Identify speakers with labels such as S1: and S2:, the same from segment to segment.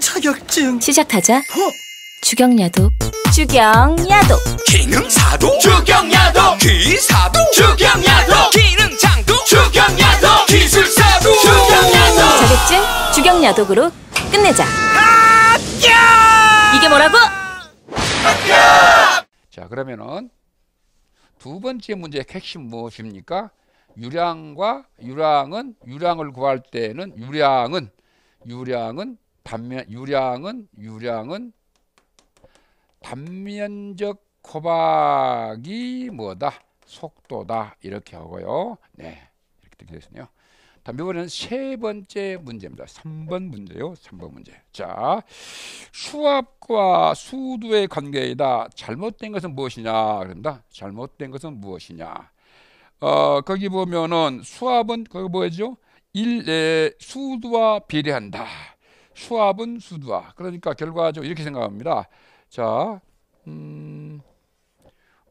S1: 자격증
S2: 시작하자. 주경야도. 주경야도.
S3: 기능사도 주경야도 기사도 주경야도 기능장도 주경야도 기술사도 주경야도
S2: 자격증 주경야독으로 끝내자. 이게 뭐라고?
S4: 자 그러면은 두 번째 문제의 핵심 무엇입니까? 유량과 유량은 유량을 구할 때는 유량은 유량은 단면 유량은 유량은 단면적 호박이 뭐다 속도다 이렇게 하고요. 네 이렇게 되겠네요. 다음 이번에는 세 번째 문제입니다. 3번 문제요. 3번 문제. 자, 수압과 수두의 관계이다. 잘못된 것은 무엇이냐? 그런다. 잘못된 것은 무엇이냐? 어, 거기 보면은 수압은 거기 뭐죠? 일, 에, 수두와 비례한다. 수압은 수두와. 그러니까 결과적으로 이렇게 생각합니다. 자, 음,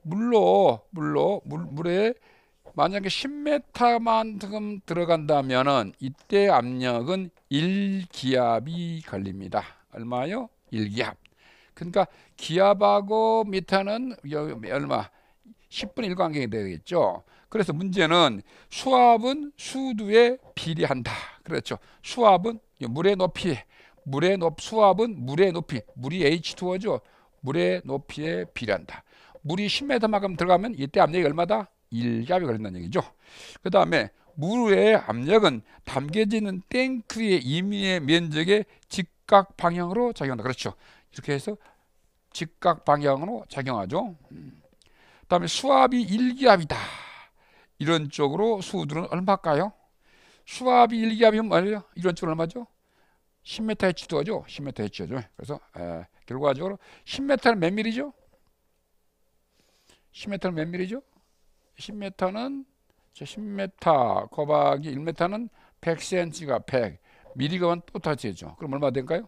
S4: 물로, 물로, 물, 물에 만약에 10m만큼 들어간다면은 이때 압력은 1기압이 걸립니다. 얼마요? 1기압. 그러니까 기압하고 미터는 얼마? 10분의 1 관계가 되겠죠. 그래서 문제는 수압은 수두에 비례한다. 그렇죠. 수압은 물의 높이, 물의 높 수압은 물의 높이, 물이 H2O죠. 물의 높이에 비례한다. 물이 10m만큼 들어가면 이때 압력이 얼마다? 1기압이 걸린다는 얘기죠. 그 다음에 물의 압력은 담겨지는 탱크의 임의의 면적에 직각 방향으로 작용한다. 그렇죠. 이렇게 해서 직각 방향으로 작용하죠. 음. 다음에 수압이 1기압이다. 이런 쪽으로 수들은 얼마일까요? 수압이 1기압이면 뭐예요? 이런 쪽은 얼마죠? 10m H도죠. 10m H죠. 그래서 에, 결과적으로 10m는 몇 밀리죠? 10m는 몇 밀리죠? 10m는 10m 곱하기 1m는 100cm가 100 미리가면 똑같이죠. 그럼 얼마 될까요?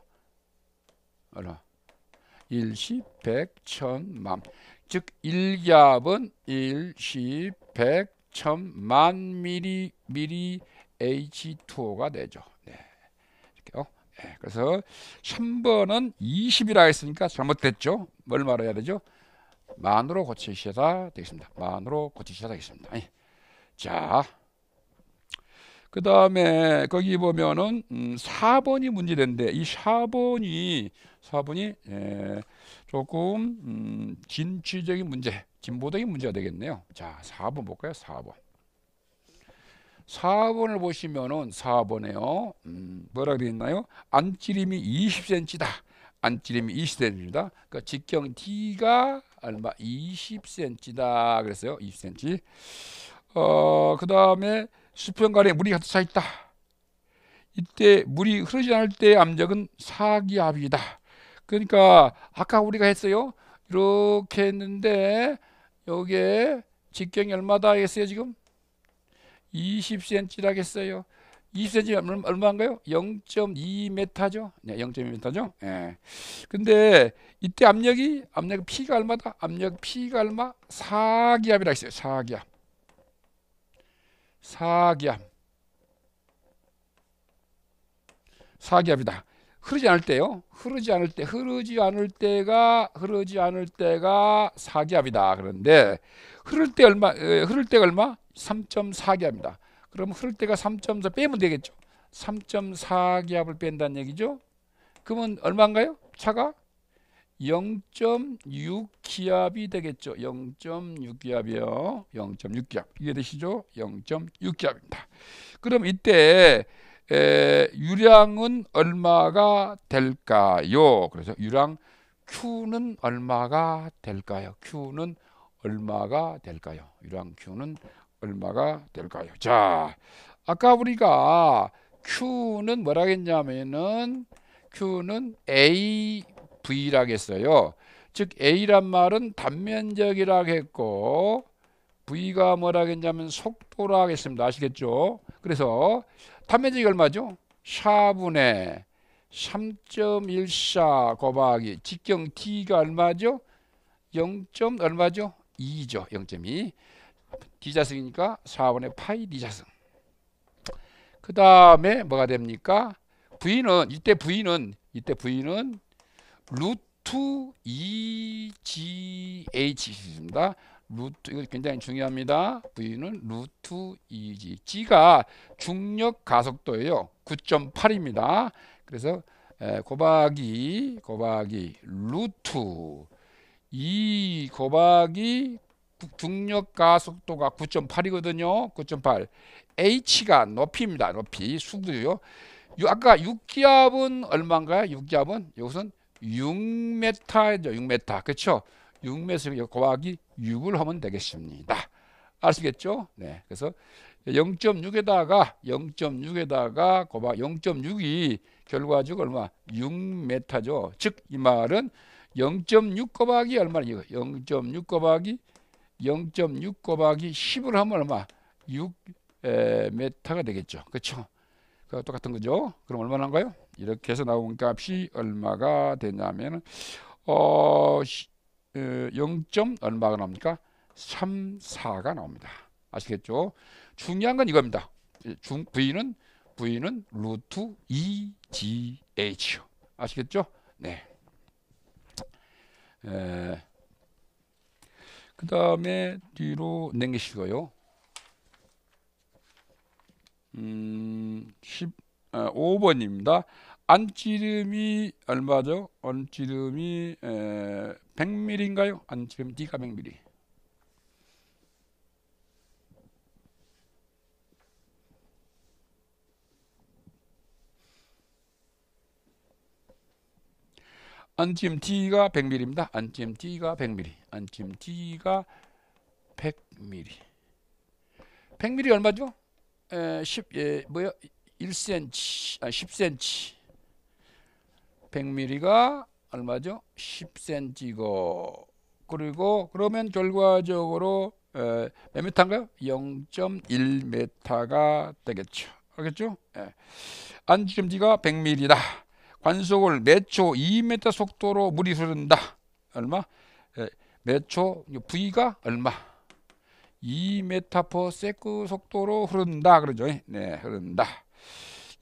S4: 얼마? 1, 10, 100, 1000, 만. 즉 1기압은 1, 10, 100, 1000, 만 미리 미리 H2O가 되죠. 네. 그래서 3번은 20이라 했으니까 잘못됐죠. 얼마로 해야 되죠? 만으로 고치셔야 되겠습니다. 만으로 고치셔야 되겠습니다. 자, 그 다음에 거기 보면은 음, 4번이 문제된데 이 4번이 4번이 에, 조금 음, 진취적인 문제, 진보적인 문제가 되겠네요. 자, 4번 볼까요? 4번. 4번을 보시면은 4번에요. 음, 뭐라 되어 있나요? 안찌림이 20cm다. 안찌림이 20cm입니다. 그러니까 직경 D가 얼마? 20cm다. 그랬어요. 20cm. 어, 그 다음에 수평가에 물이 가득 차 있다. 이때 물이 흐르지 않을 때 압력은 사기압이다. 그러니까 아까 우리가 했어요. 이렇게 했는데 여기에 직경이 얼마다 했어요 지금? 20cm라고 했어요. 20cm 얼마인가요? 0.2m죠. 네, 0.2m죠. 예. 근데 이때 압력이 압력 P가 얼마다? 압력 P가 얼마? 4기압이라 했어요. 4기압. 4기압. 4기압이다. 흐르지 않을 때요. 흐르지 않을 때, 흐르지 않을 때가 흐르지 않을 때가 4기압이다. 그런데 흐를 때 얼마? 흐를 때가 얼마? 3.4기압입니다. 그럼 흐를 때가 3.4 빼면 되겠죠. 3.4기압을 뺀다는 얘기죠. 그러면 얼마인가요? 차가 0.6기압이 되겠죠. 0.6기압이요. 0.6기압. 이해되시죠? 0.6기압입니다. 그럼 이때 에, 유량은 얼마가 될까요? 그래서 유량 Q는 얼마가 될까요? Q는 얼마가 될까요? 유량 Q는 얼마가 될까요? 자, 아까 우리가 Q는 뭐라 했냐면은 Q는 AV라고 했어요. 즉 A란 말은 단면적이라고 했고 V가 뭐라 했냐면 속도라고 했습니다. 아시겠죠? 그래서 단면적이 얼마죠? 4분의 3.14 곱하기 직경 T가 얼마죠? 0. 얼마죠? 2죠. 0.2. D자승이니까 4분의 파이 D자승. 그 다음에 뭐가 됩니까? V는 이때 V는 이때 V는 루트 2GH입니다. 루트 이거 굉장히 중요합니다. V는 루트 2G. G가 중력 가속도예요. 9.8입니다. 그래서 에, 곱하기 곱하기 루트 2 곱하기 구- 중력 가속도가 9.8이거든요. 9.8. H가 높이입니다. 높이 수도요. 요 아까 6기압은 얼마인가요? 6기압은 이것은 6m죠. 6m. 그렇죠? 6m 곱하기 6을 하면 되겠습니다. 아시겠죠? 네. 그래서 0.6에다가 0.6에다가 곱하 0.6이 결과적으로 얼마? 6m죠. 즉 이 말은 0.6 곱하기 얼마나? 0.6 곱하기 0.6 곱하기 10을 하면 얼마? 6 에, 메타가 되겠죠. 그렇죠? 그 똑같은 거죠. 그럼 얼마나인가요? 이렇게 해서 나온 값이 얼마가 되냐면은 어, 시- 어, 0. 얼마가 나옵니까? 34가 나옵니다. 아시겠죠? 중요한 건 이겁니다. 중 V는 V는 루트 2GH. 아시겠죠? 네. 에, 그 다음에 뒤로 넘기시고요. 음, 10, 어, 5번입니다. 안찌름이 얼마죠? 안찌름이 에, 100ml인가요? 안찌름 D가 100ml. 안찜 T가 100ml입니다. 안찜 T가 100ml. 안찜 T가 100ml. 100ml 얼마죠? 에, 10, 예, 뭐야? 1cm, 아, 10cm. 100ml가 얼마죠? 10cm고. 그리고 그러면 결과적으로 에, 몇 미터인가요? 0.1m가 되겠죠. 알겠죠? 예. 안지름지가 100ml다. 관속을 매초 2m 속도로 물이 흐른다. 얼마? 예, 매초 V가 얼마? 2m/s 속도로 흐른다 그러죠. 네, 흐른다.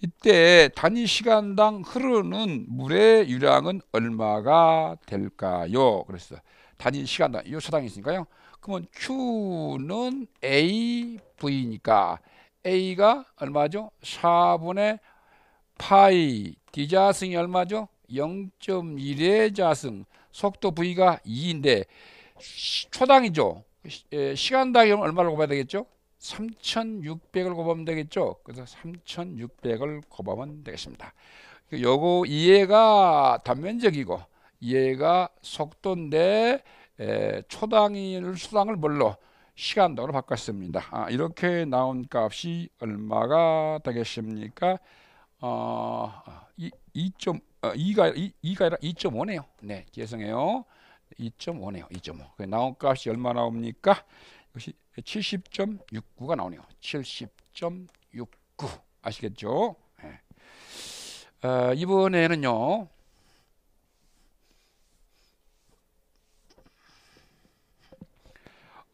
S4: 이때 단위 시간당 흐르는 물의 유량은 얼마가 될까요? 그랬어. 단위 시간당 이 초당이 있으니까요. 그러면 Q는 AV니까 A가 얼마죠? 4분의 파이 D자승이 얼마죠? 0.1의 자승 속도 V가 2인데 초당이죠. 시- 에, 시간당이 그럼 얼마를 곱해야 되겠죠? 3,600을 곱하면 되겠죠. 그래서 3,600을 곱하면 되겠습니다. 그 요거 이해가 단면적이고 이해가 속도인데 에, 초당을 수당을 뭘로 시간당으로 바꿨습니다. 아, 이렇게 나온 값이 얼마가 되겠습니까? 어, 이, 2점, 어, 2가, 2, 2가 아니라 2.5네요. 네, 죄송해요. 2.5네요. 2.5. 그 나온 값이 얼마 나옵니까? 이것이 70.69가 나오네요. 70.69. 아시겠죠? 네. 어, 이번에는요.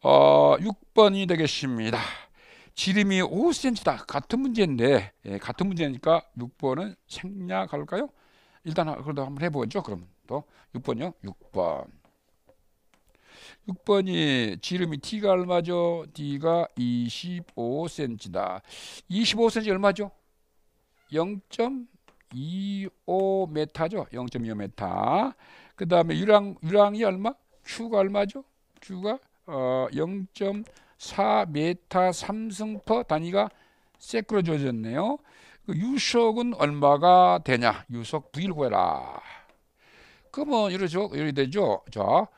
S4: 어, 6번이 되겠습니다. 지름이 5cm다. 같은 문제인데, 예, 같은 문제니까 6번은 생략할까요? 일단 하- 그래도 한번 해보죠. 그럼 또 6번요. 6번. 6번이 지름이 t가 얼마죠? d가 25cm다. 25cm 얼마죠? 0.25m죠. 0.25m. 그 다음에 유량 유량이 얼마? q가 얼마죠? q가 어, 0.4m 삼승퍼 단위가 세크로 주어졌네요. 그 유속은 얼마가 되냐? 유속 V를 구해라. 그러면 이러죠. 이렇게 되죠. 자,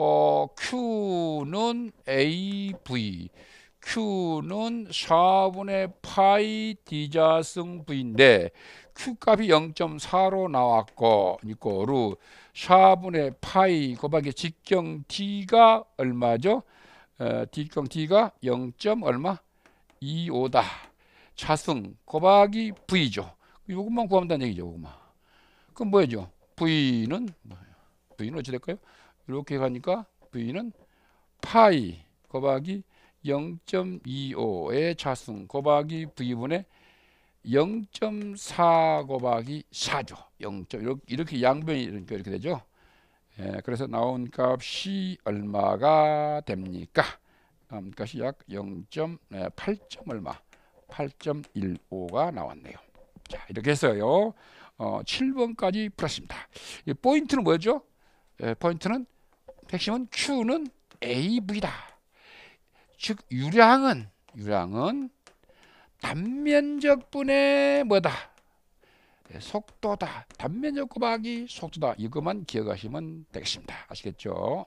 S4: 어, Q는 AV, Q는 4분의 파이 D자승 V인데 Q 값이 0.4로 나왔고 이거로 4분의 파이 곱하기 직경 T가 얼마죠? 어, 직경 T가 0. 얼마? 25다. 자승 곱하기 V죠. 이것만 구한다는 얘기죠. 이것만. 그럼 뭐죠? V는 뭐예요? V는 어찌 될까요? 이렇게 가니까 V는 파이 곱하기 0.25의 자승 곱하기 V분의 0.4 곱하기 4죠. 0점 이렇게, 이렇게 양변이 이렇게, 이렇게 되죠. 예, 그래서 나온 값이 얼마가 됩니까? 나온 값이 약 0.8점 얼마? 8.15가 나왔네요. 자, 이렇게 했어요. 어, 7번까지 풀었습니다. 이 포인트는 뭐였죠? 예, 포인트는 핵심은 Q는 AV다. 즉 유량은 유량은 단면적 분의 뭐다? 예, 속도다. 단면적 곱하기 속도다. 이것만 기억하시면 되겠습니다. 아시겠죠?